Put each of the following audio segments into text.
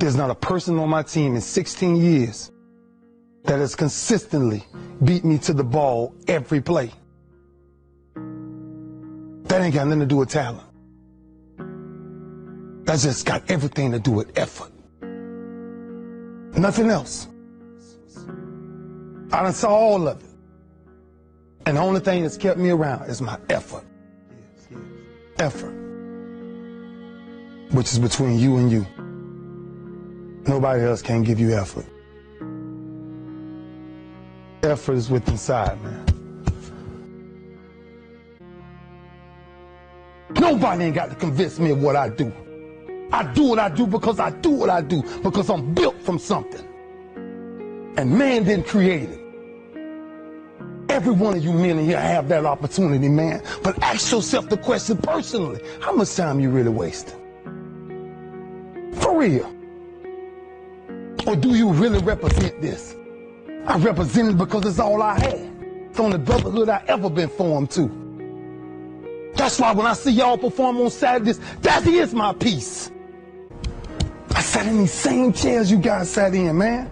There's not a person on my team in 16 years that has consistently beat me to the ball every play. That ain't got nothing to do with talent. That's just got everything to do with effort. Nothing else. I done saw all of it. And the only thing that's kept me around is my effort. Effort. Which is between you and you. Nobody else can give you effort. Effort is with inside, man. Nobody ain't got to convince me of what I do. I do what I do because I do what I do because I'm built from something. And man didn't create it. Every one of you men in here have that opportunity, man. But ask yourself the question personally. How much time you really wasting? For real. Or do you really represent this? I represent it because it's all I had. It's the only brotherhood I ever been formed to. That's why when I see y'all perform on Saturdays, that is my piece. I sat in these same chairs you guys sat in, man.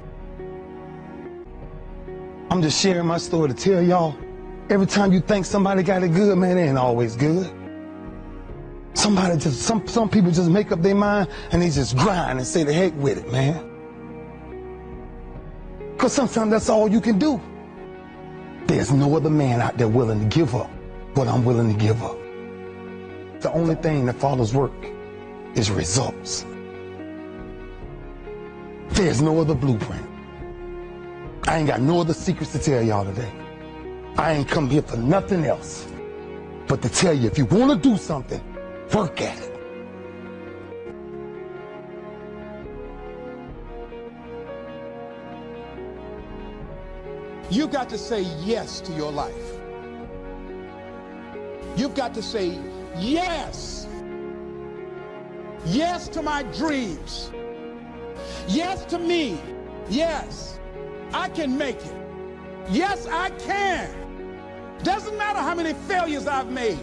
I'm just sharing my story to tell y'all. Every time you think somebody got it good, man, it ain't always good. Somebody just, some, some people just make up their mind and they just grind and say the heck with it, man. Because sometimes that's all you can do. There's no other man out there willing to give up what I'm willing to give up. The only thing that follows work is results. There's no other blueprint. I ain't got no other secrets to tell y'all today. I ain't come here for nothing else but to tell you if you want to do something, work at it. You've got to say yes to your life. You've got to say yes. Yes to my dreams. Yes to me. Yes, I can make it. Yes, I can. Doesn't matter how many failures I've made.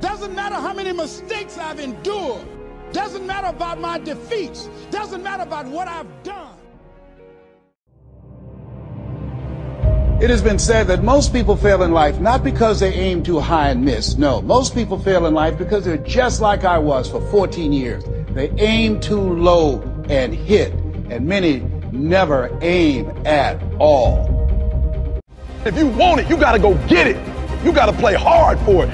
Doesn't matter how many mistakes I've endured. Doesn't matter about my defeats. Doesn't matter about what I've done. It has been said that most people fail in life not because they aim too high and miss. No, most people fail in life because they're just like I was for 14 years. They aim too low and hit, and many never aim at all. If you want it, you got to go get it. You got to play hard for it.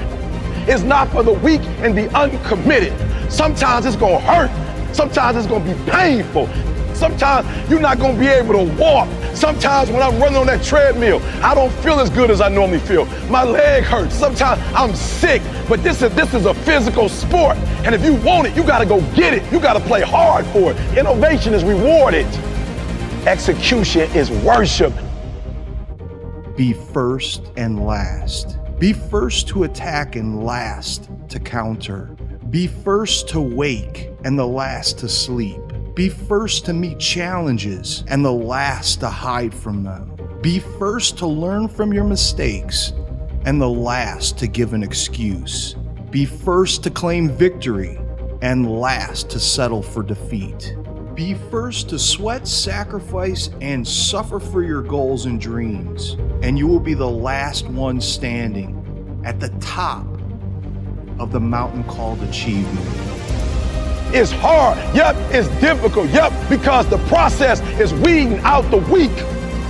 It's not for the weak and the uncommitted. Sometimes it's going to hurt. Sometimes it's going to be painful. Sometimes you're not going to be able to walk. Sometimes when I'm running on that treadmill, I don't feel as good as I normally feel. My leg hurts. Sometimes I'm sick. But this is this is a physical sport. And if you want it, you got to go get it. You got to play hard for it. Innovation is rewarded. Execution is worship. Be first and last. Be first to attack and last to counter. Be first to wake and the last to sleep. Be first to meet challenges and the last to hide from them. Be first to learn from your mistakes and the last to give an excuse. Be first to claim victory and last to settle for defeat. Be first to sweat, sacrifice, and suffer for your goals and dreams, and you will be the last one standing at the top of the mountain called achievement. It's hard. Yep, it's difficult. Yep, because the process is weeding out the weak.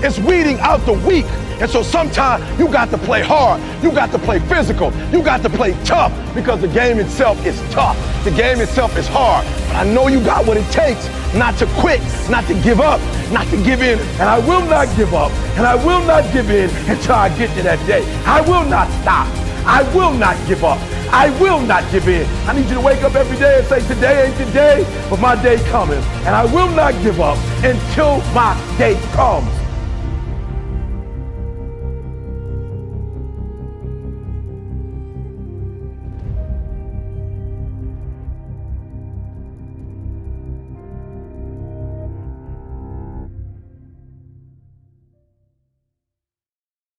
It's weeding out the weak. And so sometimes you got to play hard. You got to play physical. You got to play tough because the game itself is tough. The game itself is hard. But I know you got what it takes not to quit, not to give up, not to give in. And I will not give up. And I will not give in until I get to that day. I will not stop. I will not give up. I will not give in. I need you to wake up every day and say, today ain't the day, but my day coming. And I will not give up until my day comes.